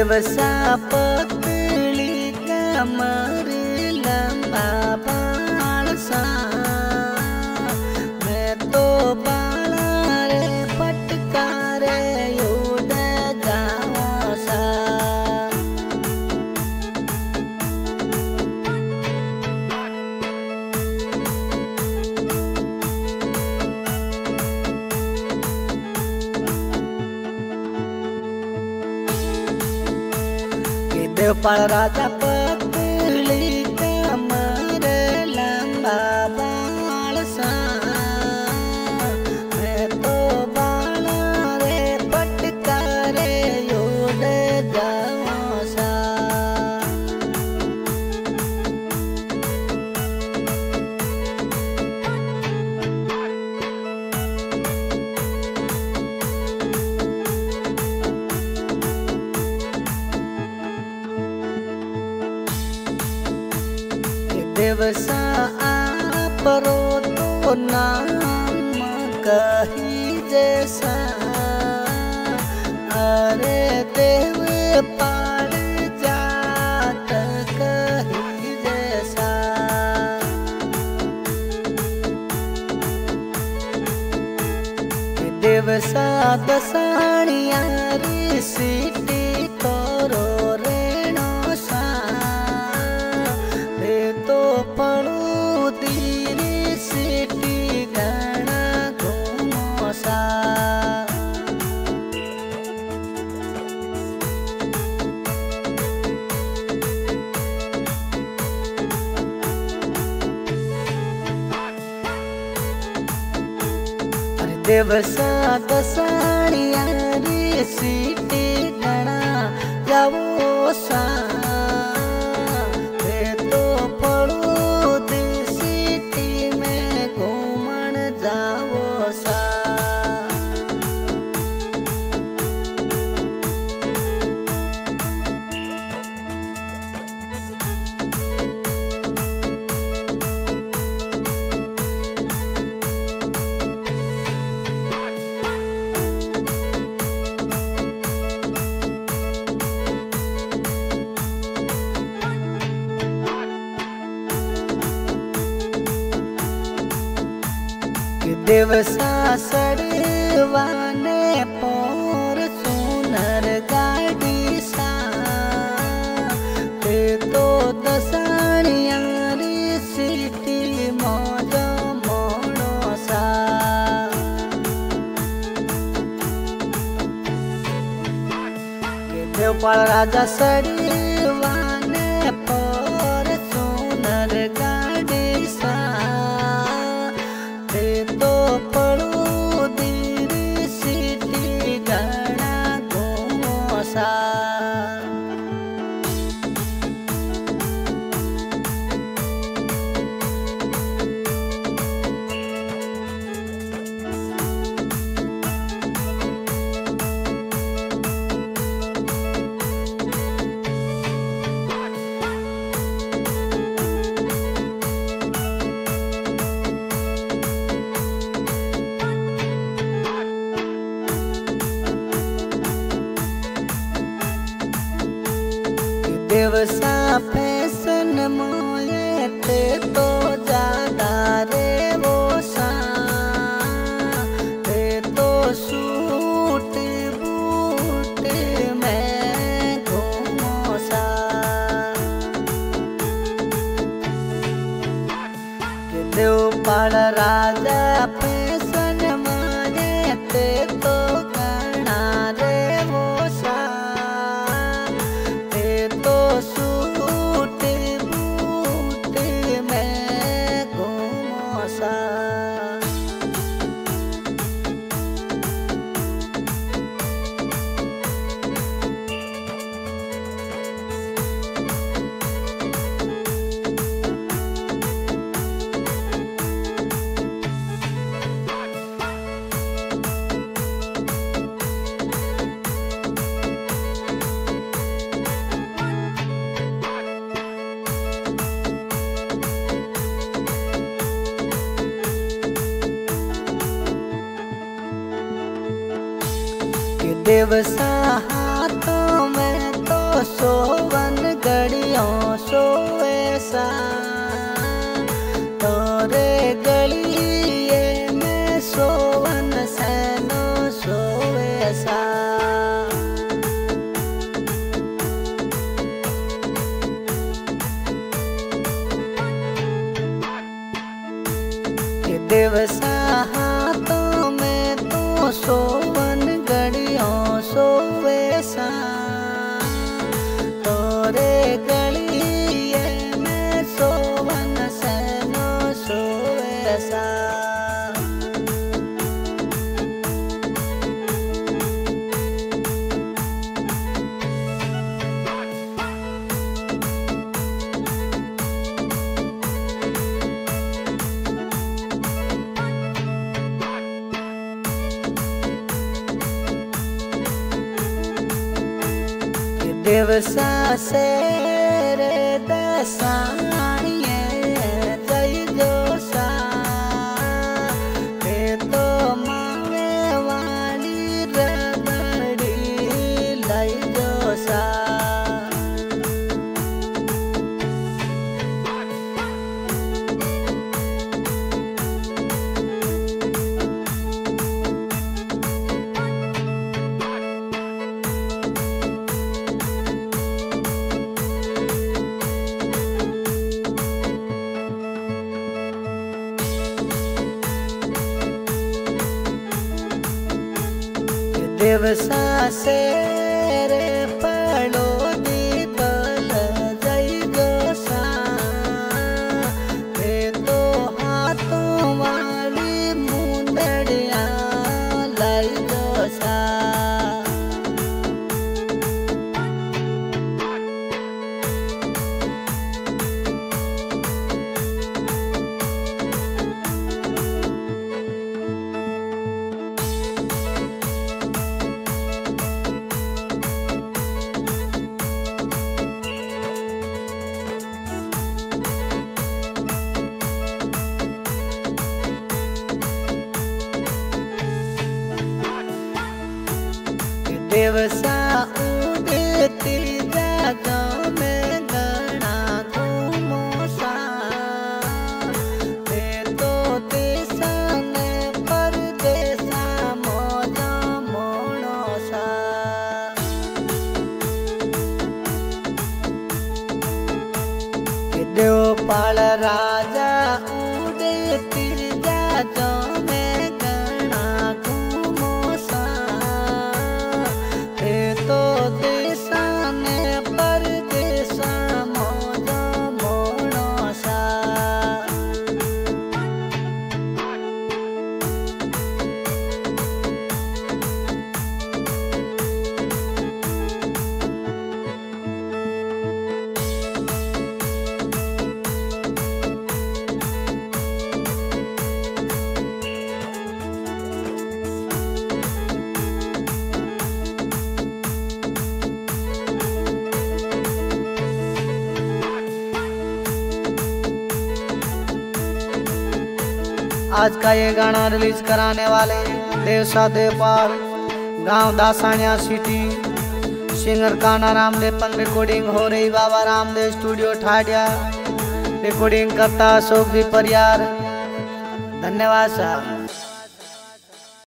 देवसा पतली पाळ राजा देवसा परो तो नाम कही जैसा अरे देव पार जात कही जैसा देवसा दसाणिया ऋषि ದಿವಸ ದಸಾಣಿಯ ರೀ ಸಿಟಿ ಗಣ ಯಾವ ಸಾ दिवसा सड़वाने पोर सुनर गाड़ी सा ते तो दसानियारी सिटी मौज मोड़ो सा देवपाल राजा सड़ी देवसा फैसन मूल्यते तो ज़्यादा रे वो सा ते तो सूट बूट में घूमो सा देव पाल राजा फैसन देवसा हाथों में तो सोवन गड़ियों तोरे गलिए में सोवन सैनो दिवसा तोरे गलिए दिवसा से दिवसा से दिवसा उदती जग में गणा घूमोसा ते तो देशन परदेसा मोज देवपाल राजा आज का ये गाना रिलीज़ कराने वाले देवसा देवपाल, गाँव दासानिया सिटी। सिंगर काना रामदेव पर रिकॉर्डिंग हो रही, बाबा रामदेव स्टूडियो ठाडिया। रिकॉर्डिंग करता अशोक जी परियार। धन्यवाद साहब